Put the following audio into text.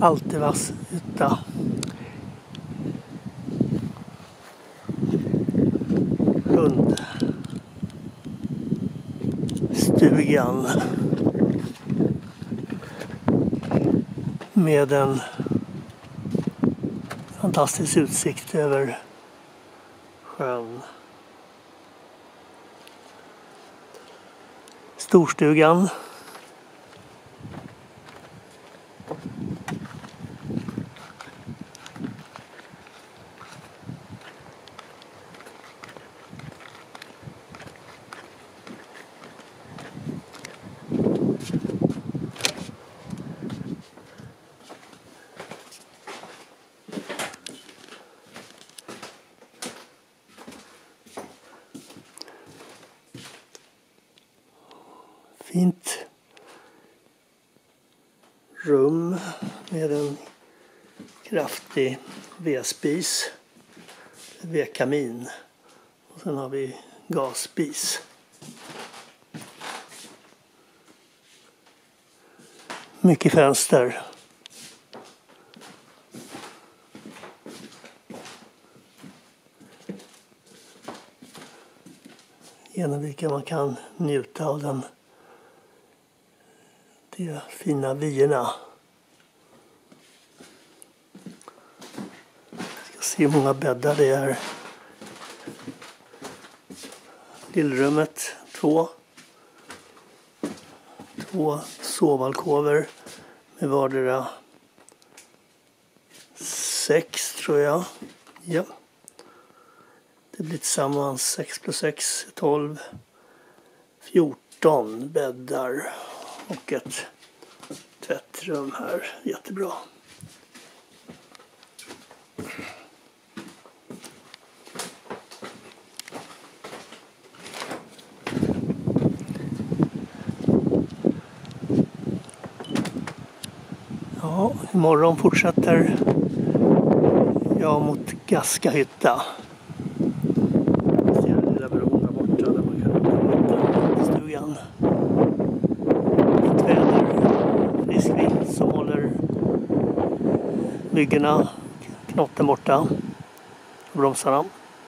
Altevas hytta. Hundstugan. Med en fantastisk utsikt över sjön. Storstugan fint rum med en kraftig vedspis, vedkamin och sen har vi gasspis. Mycket fönster. Genom vilka man kan njuta av den de fina vyerna. Vi ska se hur många bäddar det är. Lillrummet två. Två sovalkover med vardera sex tror jag. Ja. Det blir tillsammans 6 plus 6, 12, 14 bäddar och ett tvättrum här. Jättebra. Ja, imorgon fortsätter jag mot Gaska myggorna, knotten borta, bromsarna.